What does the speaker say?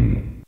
Trinity.